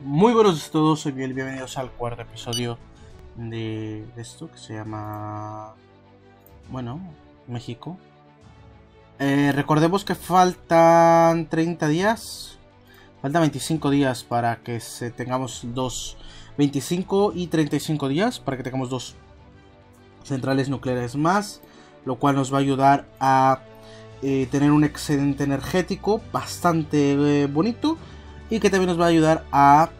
Muy buenos a todos, soy Biel, bienvenidos al cuarto episodio de, esto que se llama... Bueno, México. Eh, recordemos que faltan 30 días, faltan 25 días para que tengamos dos... 25 y 35 días para que tengamos dos centrales nucleares más, lo cual nos va a ayudar a eh, tener un excedente energético bastante eh, bonito y que también nos va a ayudar a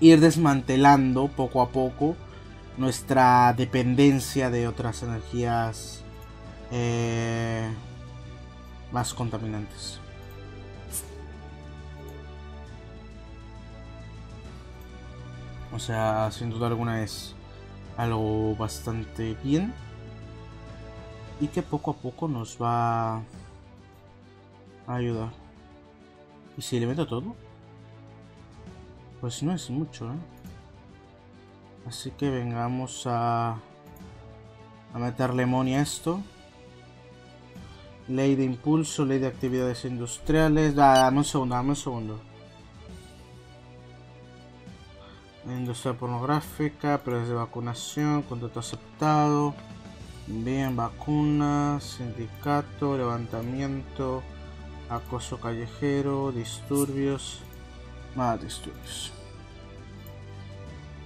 ir desmantelando poco a poco nuestra dependencia de otras energías eh, más contaminantes. O sea, sin duda alguna es algo bastante bien y que poco a poco nos va a ayudar. ¿Y si le meto todo? Pues no es mucho, ¿eh? Así que vengamos a, a meterle money a esto. Ley de impulso, ley de actividades industriales. dame un segundo, dame un segundo. Industria pornográfica, pero de vacunación, contrato aceptado. Bien, vacunas, sindicato, levantamiento, acoso callejero, disturbios. Más disturbios.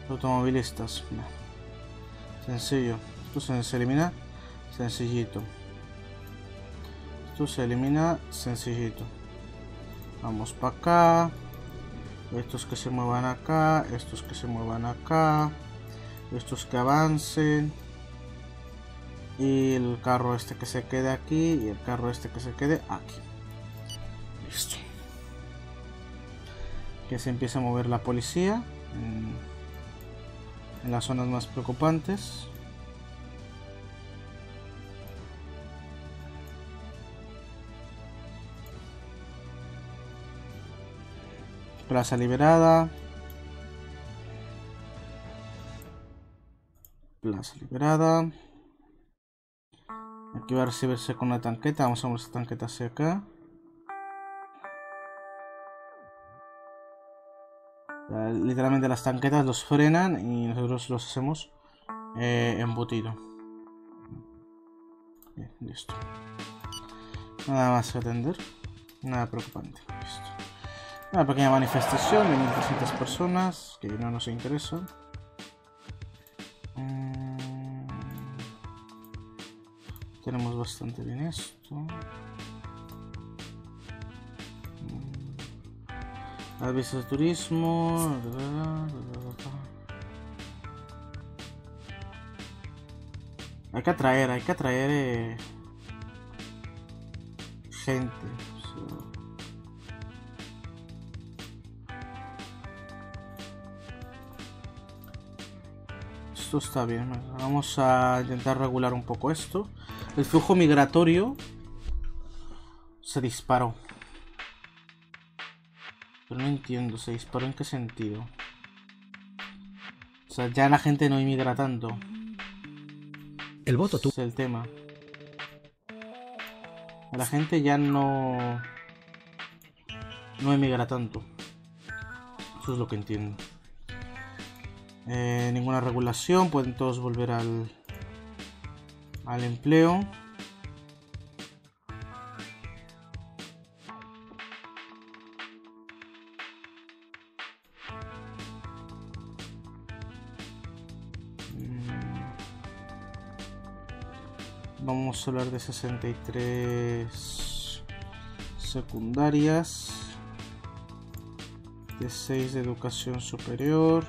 Automovilistas. Sencillo. Esto se elimina. Sencillito. Esto se elimina sencillito. Vamos para acá. Estos que se muevan acá. Estos que se muevan acá. Estos que avancen. Y el carro este que se quede aquí. Y el carro este que se quede aquí. Listo que se empieza a mover la policía en, las zonas más preocupantes. Plaza liberada. Plaza liberada. Aquí va a recibirse con una tanqueta. Vamos a ver esta tanqueta hacia acá. Literalmente las tanquetas los frenan y nosotros los hacemos eh, embutido. Bien, listo. Nada más que atender. Nada preocupante. Una pequeña manifestación de 1300 personas que no nos interesa. Mm. Tenemos bastante bien esto. De turismo. Hay que atraer, hay que atraer eh, gente. Esto está bien. Vamos a intentar regular un poco esto. El flujo migratorio se disparó entiendo, ¿se disparó en qué sentido? O sea, ya la gente no inmigra tanto. El voto tú. Es el tema. La gente ya no. No emigra tanto. Eso es lo que entiendo. Eh, ninguna regulación, pueden todos volver al. al empleo. Hablar de 63 secundarias, de 6 de educación superior.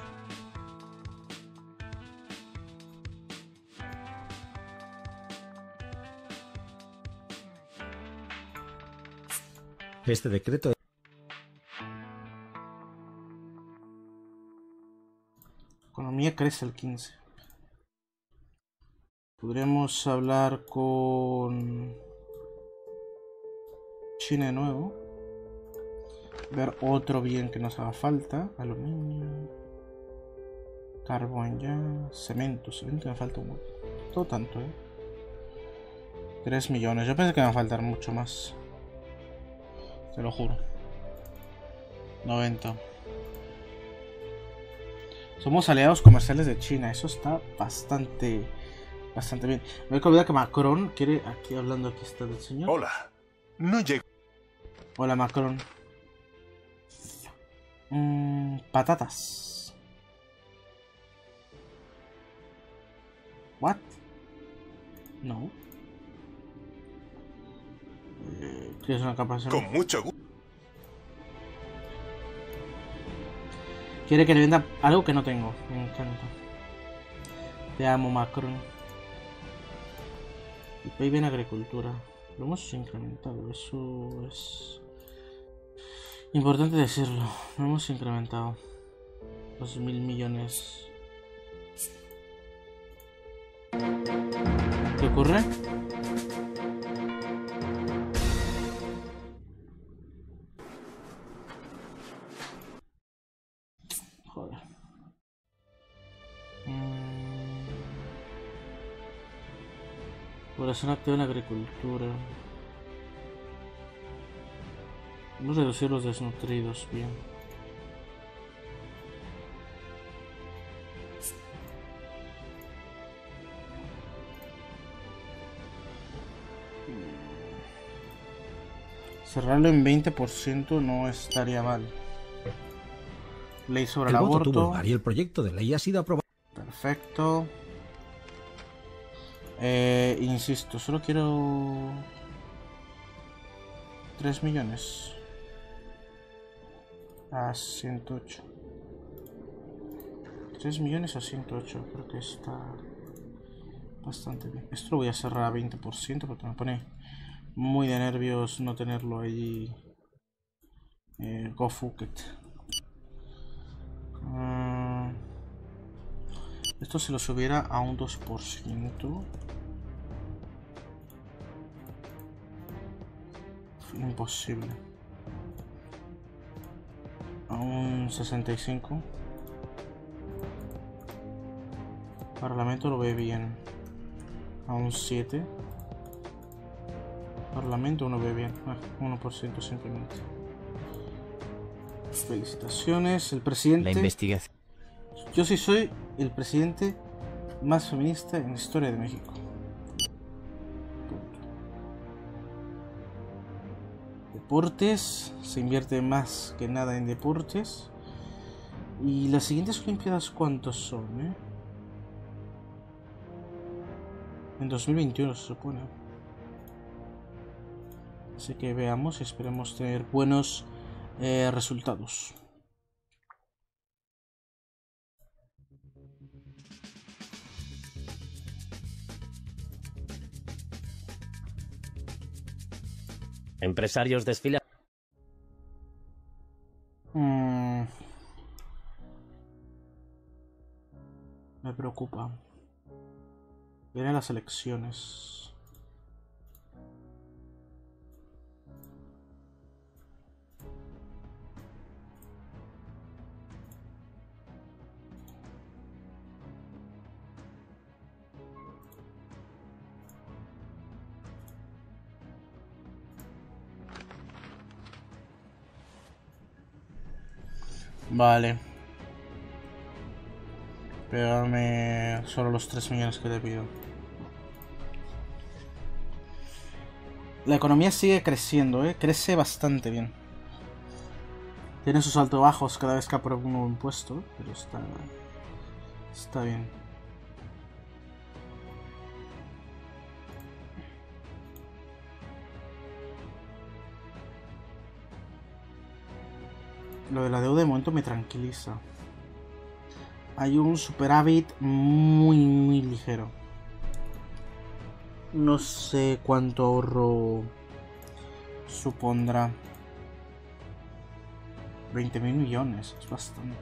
Este decreto Economía crece el 15. Podríamos hablar con China de nuevo. Ver otro bien que nos haga falta. Aluminio. Carbón ya. Cemento. Cemento me falta un Todo tanto, eh. 3 millones. Yo pensé que me va a faltar mucho más. Te lo juro. 90. Somos aliados comerciales de China. Eso está bastante, bastante bien. Me que olvidar que Macron quiere, aquí hablando, aquí está el señor. Hola. No llego. Hola Macron. Mm, patatas. What? No. Eh, ¿Tienes una capacidad? Con mucho gusto. Quiere que le venda algo que no tengo. Me encanta. Te amo, Macron. Y PIB en agricultura. Lo hemos incrementado. Eso es... Importante decirlo. Lo hemos incrementado. Dos mil millones. ¿Qué ocurre? Población activa en agricultura. Vamos a reducir los desnutridos, bien. Cerrarlo en 20% no estaría mal. Ley sobre el, El voto aborto. tuvo lugar y el proyecto de ley ha sido aprobado. Perfecto. Eh, insisto, solo quiero 3 millones. A 108. 3 millones a 108. Creo que está bastante bien. Esto lo voy a cerrar a 20% porque me pone muy de nervios no tenerlo ahí. Eh. Ah, esto se lo subiera a un 2%. Imposible. A un 65. Parlamento lo ve bien. A un 7. Parlamento uno ve bien. Ah, 1% simplemente. Felicitaciones. El presidente. La investigación. Yo sí soy el presidente más feminista en la historia de México. Deportes, se invierte más que nada en deportes. Y las siguientes Olimpiadas, ¿cuántos son? eh? En 2021 se supone. Así que veamos y esperemos tener buenos eh, resultados. Empresarios desfilan. Mm. Me preocupa. Vienen las elecciones. Vale. Pégame solo los 3 millones que te pido. La economía sigue creciendo, ¿eh? Crece bastante bien. Tiene sus altos bajos cada vez que aprueba un nuevo impuesto, pero está... Está bien. Lo de la deuda de momento me tranquiliza. Hay un superávit muy, muy ligero. No sé cuánto ahorro supondrá. 20 mil millones, es bastante.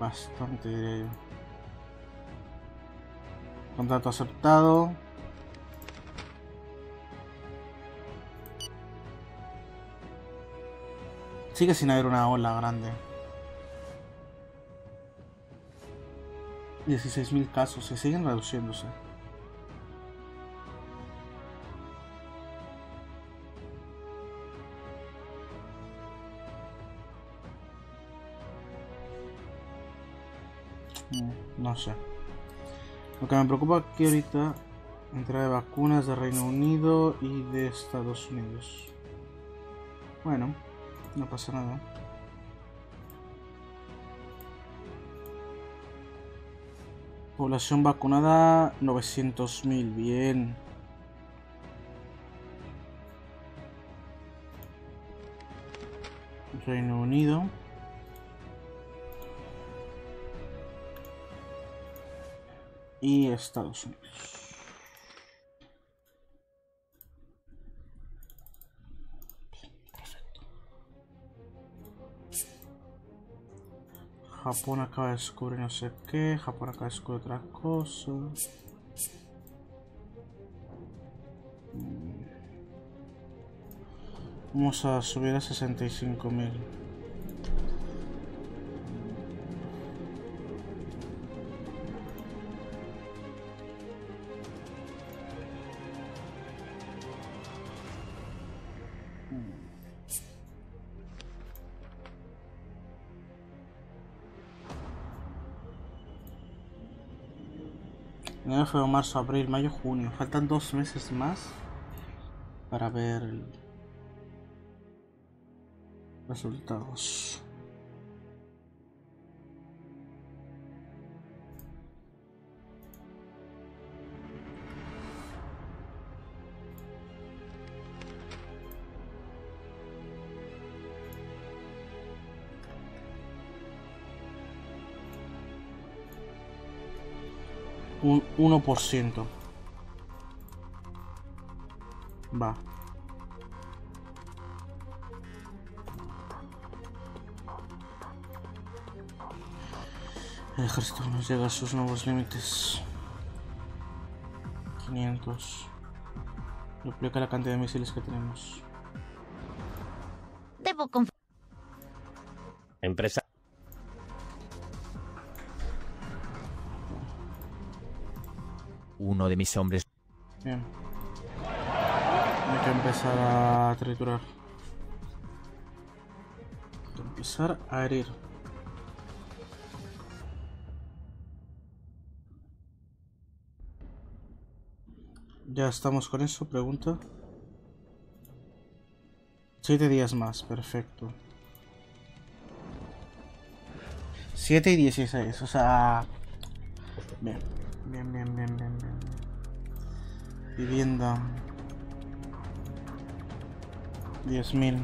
Bastante, diría yo. Contrato aceptado. Sigue sin haber una ola grande. 16.000 casos, se siguen reduciéndose. Mm, No sé. Lo que me preocupa aquí ahorita, entrada de vacunas de Reino Unido y de Estados Unidos. Bueno, no pasa nada. Población vacunada 900.000, bien. Reino Unido. Y Estados Unidos. Japón acaba de descubrir no sé qué, Japón acaba de descubrir otra cosa. Vamos a subir a 65.000. Febrero, marzo, abril, mayo, junio. Faltan dos meses más para ver resultados. Un 1%. Va. El ejército nos llega a sus nuevos límites. 500. Duplica la cantidad de misiles que tenemos. Debo conf- Empresa. Uno de mis hombres Bien. Hay que empezar a triturar. Hay que empezar a herir. Ya estamos con eso, pregunta. Siete días más, perfecto. 7 y 16, o sea... Bien, bien, bien, bien, bien, bien. Vivienda. 10.000.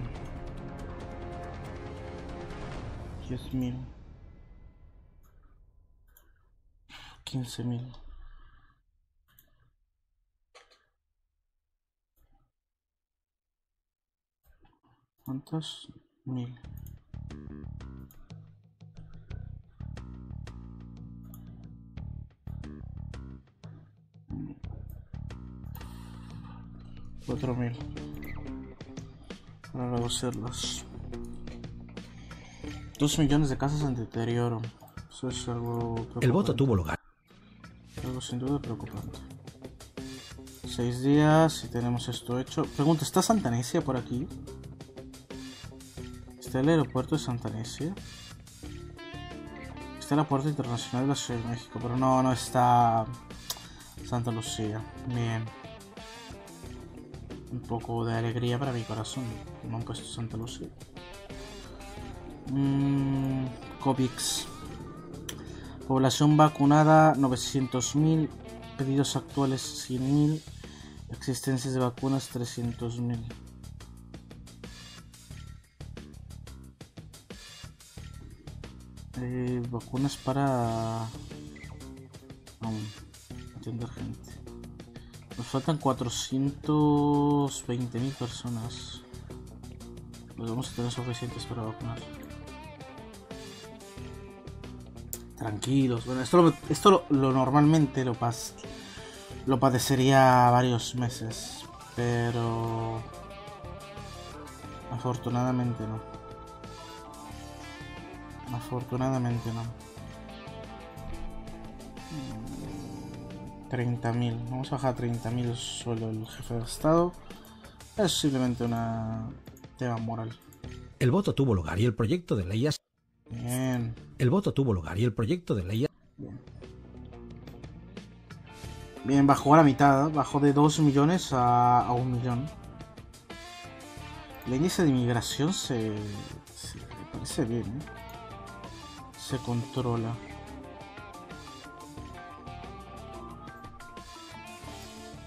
10.000. 15.000. ¿Cuántos? Mil. Cuatro mil. Para reducirlas. Dos millones de casas en deterioro. Eso es algo. El voto preocupante. tuvo lugar. Algo sin duda preocupante. Seis días y tenemos esto hecho. Pregunta, ¿está Santa Necia por aquí? ¿Está el aeropuerto de Santa Necia? Está el aeropuerto internacional de la Ciudad de México, pero no, no está Santa Lucía. Bien. Un poco de alegría para mi corazón. No han puesto Santa Lucía. Mm. Población vacunada 900.000. Pedidos actuales 100.000. Existencias de vacunas 300.000. Eh, vacunas para aún atender gente. Nos faltan 420.000 personas. Los vamos a tener suficientes para vacunar. Tranquilos. Bueno, esto lo, esto lo, lo normalmente lo pas lo padecería varios meses, pero afortunadamente no. Afortunadamente no. 30.000. Vamos a bajar a 30.000 solo el jefe de Estado. Es simplemente una tema moral. El voto tuvo lugar y el proyecto de ley... Bien. El voto tuvo lugar y el proyecto de ley... Bien. Bien, bajó a la mitad, ¿eh? bajó de 2 millones a, a 1 millón. La índice de inmigración se, se parece bien, ¿eh? se controla.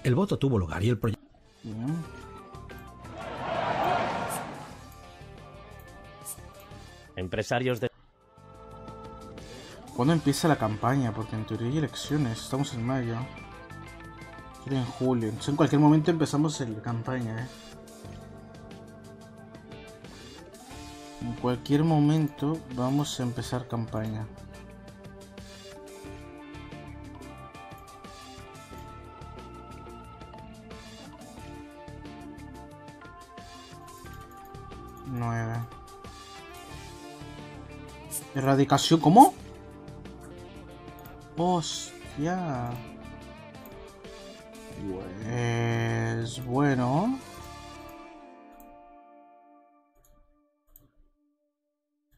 El voto tuvo lugar y el proyecto... Empresarios de... ¿Cuándo empieza la campaña? Porque en teoría hay elecciones. Estamos en mayo. En julio. Entonces en cualquier momento empezamos la campaña, ¿eh? En cualquier momento vamos a empezar campaña. Erradicación, ¿cómo? Hostia. Pues bueno.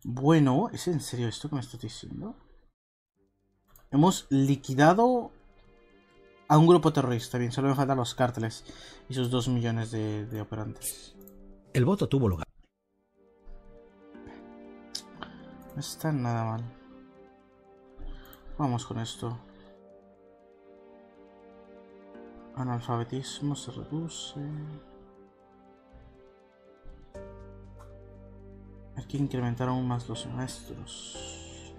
Bueno, ¿es en serio esto que me estás diciendo? Hemos liquidado a un grupo terrorista. Bien, solo me faltan los cárteles y sus dos millones de, de operantes. El voto tuvo lugar. No está nada mal. Vamos con esto. Analfabetismo se reduce. Hay que incrementar aún más los maestros.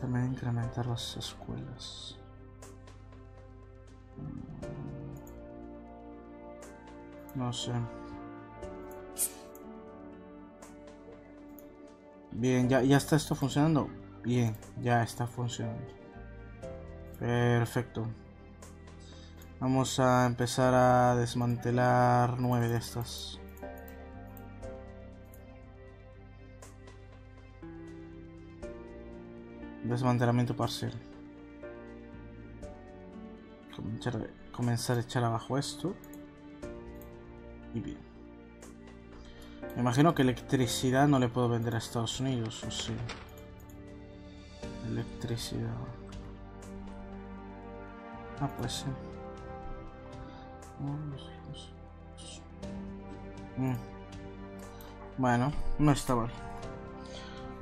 También incrementar las escuelas. No sé. Bien, ya, ya está esto funcionando. Bien, ya está funcionando. Perfecto. Vamos a empezar a desmantelar nueve de estas. Desmantelamiento parcial. Comenzar, comenzar a echar abajo esto. Me imagino que electricidad no le puedo vender a Estados Unidos, o sí. Electricidad. Ah, pues sí. Mm. Bueno, no está mal.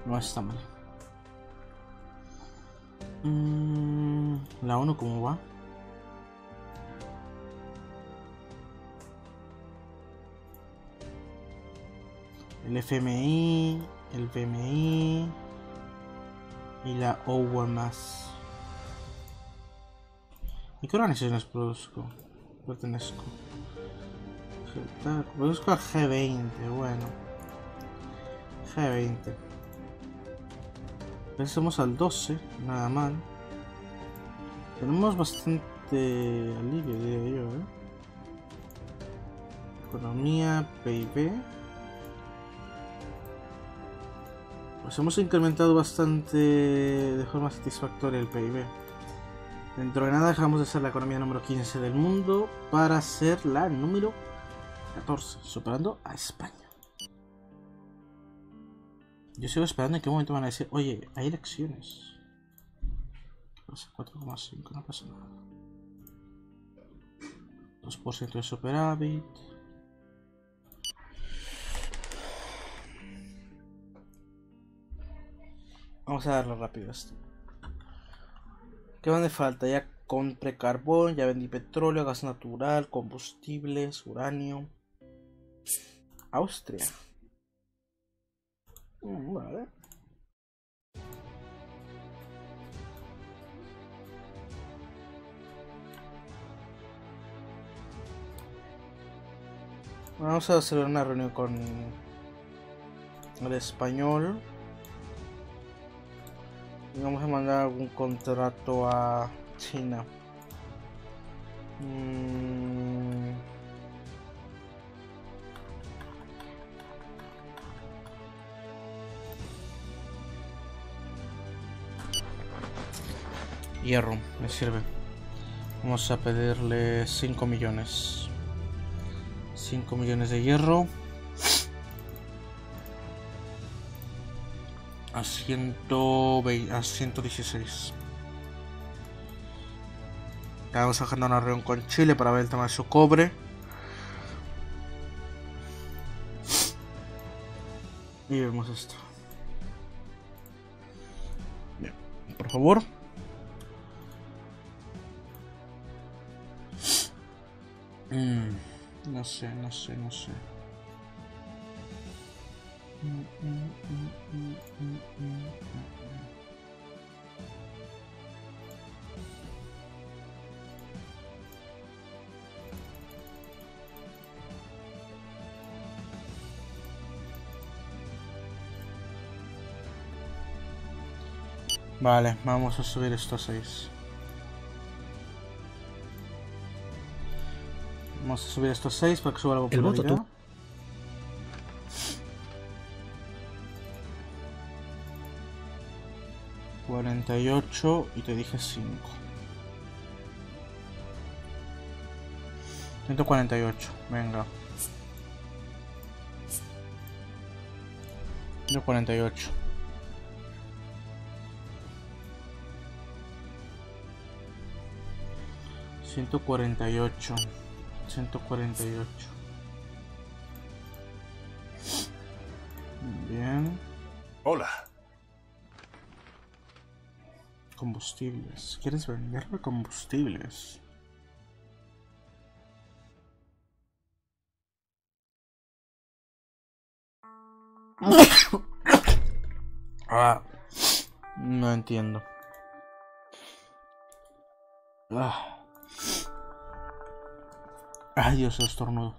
No está mal. Mm, La ONU, ¿cómo va? El FMI, el PMI y la OMS. ¿Y qué organizaciones produzco? Pertenezco. Produzco a G20, bueno. G20. Empecemos al 12, nada mal. Tenemos bastante alivio, diría yo, ¿eh? Economía, PIB. Pues hemos incrementado bastante de forma satisfactoria el PIB. Dentro de nada dejamos de ser la economía número 15 del mundo para ser la número 14, superando a España. Yo sigo esperando en qué momento van a decir, oye, hay elecciones. ¿Qué pasa? 4,5, no pasa nada. 2% de superávit. Vamos a darle rápido esto. ¿Qué más me falta? Ya compré carbón, ya vendí petróleo, gas natural, combustibles, uranio. Austria. Mm, Vale. Vamos a hacer una reunión con el español. Vamos a mandar algún contrato a China. Mm. Hierro, me sirve. Vamos a pedirle 5 millones. 5 millones de hierro. A 120, a 116. Vamos a agendar una reunión con Chile para ver el tema de su cobre. Y vemos esto. Bien, por favor. Mm, no sé, no sé, no sé. Vale, vamos a subir esto a 6. Vamos a subir esto a 6 para que suba la El voto popularidad. tú- Cuarenta y ocho y te dije 5. 148, venga. 148. Ciento cuarenta y ocho. Ciento cuarenta y ocho. ¿Quieres venderme combustibles? ah, no entiendo. Ah. Ay, Dios, estornudo.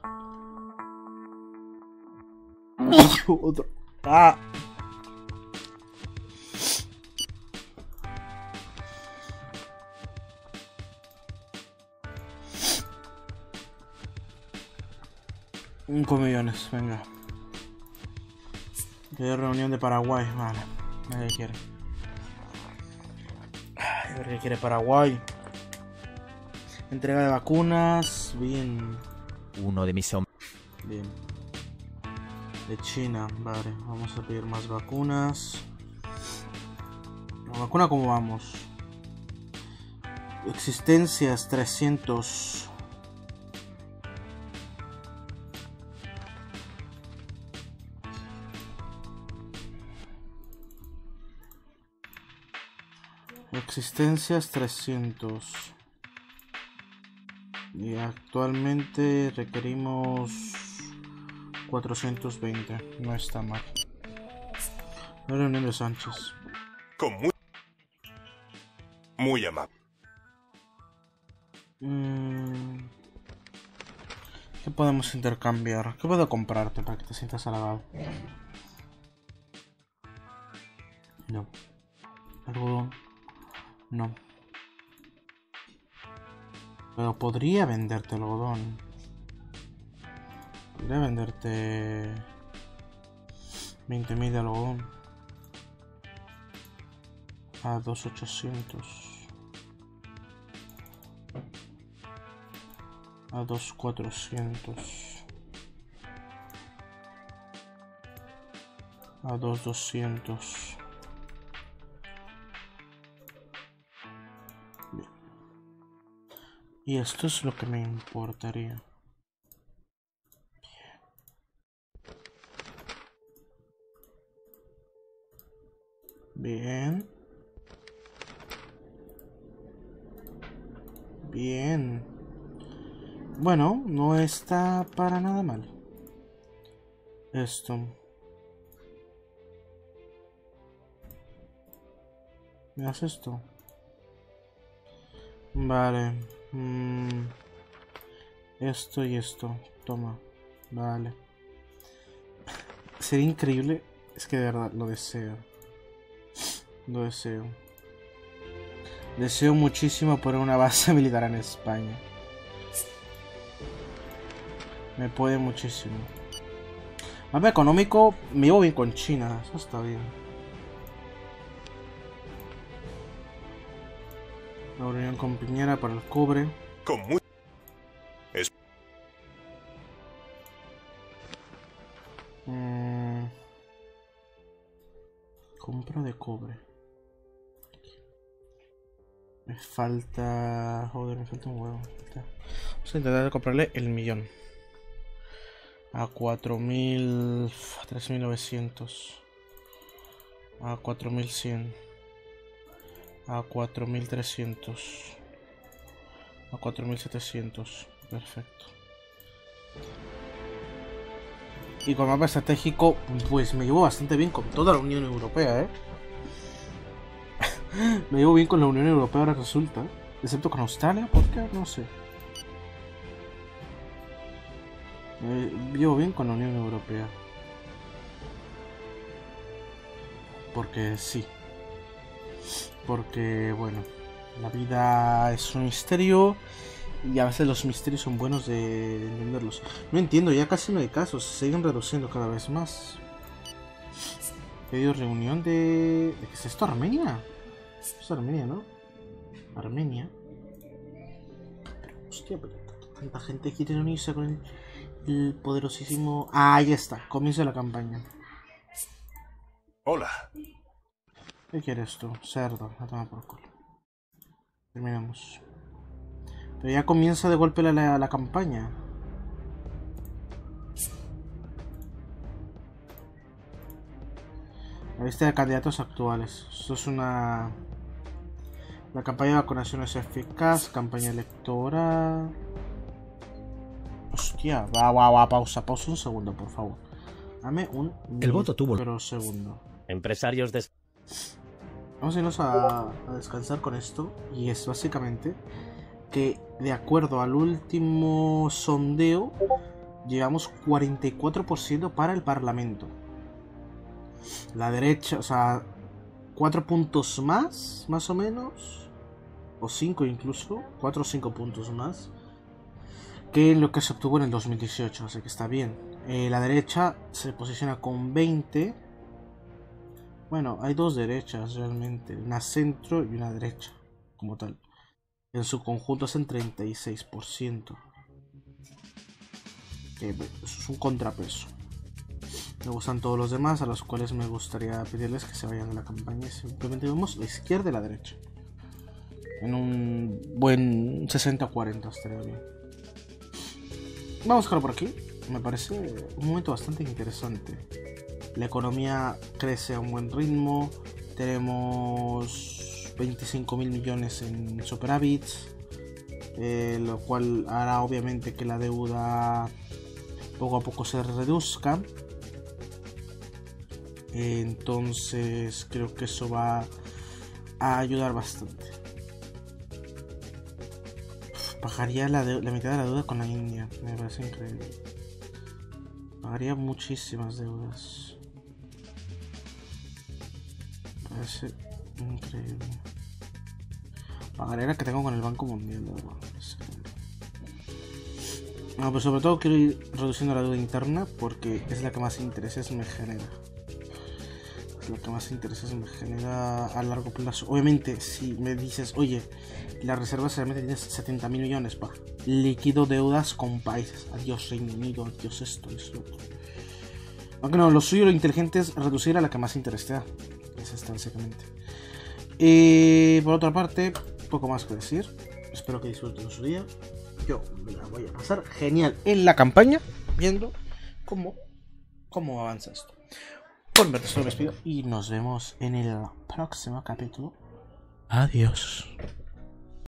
Otro. Ah. Cinco millones, venga. Quiero reunión de Paraguay, vale. Nadie quiere. Ay, A ver qué quiere Paraguay. Entrega de vacunas, bien, Uno de mis hombres bien. De China, vale. Vamos a pedir más vacunas. ¿La vacuna cómo vamos? Existencias 300. Existencias 300. Y actualmente requerimos 420. No está mal. De Sánchez. Con muy... Muy amable. Mm. ¿Qué podemos intercambiar? ¿Qué puedo comprarte para que te sientas halagado? No. Podría venderte algodón. Podría venderte 20.000 de algodón. A 2.800. A 2.400. A 2.200. Y esto es lo que me importaría. Bien. Bien. Bueno, no está para nada mal. Esto. ¿Me das esto? Vale. Mm, Esto y esto. Toma. Vale. Sería increíble. Es que de verdad lo deseo. Lo deseo. Deseo muchísimo poner una base militar en España. Me puede muchísimo. Mapa económico, me llevo bien con China, eso está bien. Con Piñera para el cobre. Con muy... Mm. Compra de cobre. Me falta... Joder, me falta un huevo. Vamos a intentar comprarle el millón. A 4.000... A 3.900. A 4.100. A 4.300. A 4.700. Perfecto. Y con mapa estratégico, pues me llevo bastante bien con toda la Unión Europea, ¿eh? me llevo bien con la Unión Europea ahora resulta. Excepto con Australia, porque no sé. Me llevo bien con la Unión Europea. Porque sí. Porque, bueno, la vida es un misterio y a veces los misterios son buenos de entenderlos. No entiendo, ya casi no hay casos, se siguen reduciendo cada vez más. Pedido reunión de... ¿De qué es esto? ¿Armenia? Es Armenia, ¿no? Armenia. Pero, hostia, pero tanta gente quiere unirse con el, el poderosísimo... Ah, ahí está, comienza la campaña. Hola. ¿Qué quieres tú? Cerdo, la toma por culo. Terminamos. Pero ya comienza de golpe la, la, la campaña. La lista de candidatos actuales. Esto es una... La campaña de vacunación es eficaz. Campaña electoral. Hostia, va, va, va, pausa, pausa un segundo, por favor. Dame un El voto tuvo- Pero segundo. Empresarios de... Vamos a irnos a, descansar con esto. Y es básicamente que de acuerdo al último sondeo, llevamos 44% para el Parlamento. La derecha, o sea, 4 puntos más, más o menos. O 5 incluso. 4 o 5 puntos más. Que lo que se obtuvo en el 2018. Así que está bien. Eh, la derecha se posiciona con 20. Bueno, hay dos derechas realmente, una centro y una derecha, como tal. En su conjunto es en 36%. Que eso es un contrapeso. Me gustan todos los demás, a los cuales me gustaría pedirles que se vayan de la campaña. Simplemente vemos la izquierda y la derecha. En un buen 60-40 estaría bien. Vamos a dejarlo por aquí. Me parece un momento bastante interesante. La economía crece a un buen ritmo. Tenemos 25 mil millones en superávits. eh, lo cual hará obviamente que la deuda poco a poco se reduzca. Entonces creo que eso va a ayudar bastante. Pagaría la, la mitad de la deuda con la India. Me parece increíble. Pagaría muchísimas deudas. Parece increíble. La que tengo con el Banco Mundial. No, pero sobre todo quiero ir reduciendo la deuda interna porque es la que más intereses me genera. Es la que más intereses me genera a largo plazo. Obviamente, si me dices, oye, la reserva realmente tienes 70 mil millones, pa. Liquido deudas con países. Adiós Reino Unido, adiós esto, eso. Aunque no, lo suyo, lo inteligente es reducir a la que más interés te da. Es esta. Y por otra parte, poco más que decir. Espero que disfruten su día. Yo me la voy a pasar genial en la campaña, viendo cómo, cómo avanza esto. Por me despido y nos vemos en el próximo capítulo. Adiós.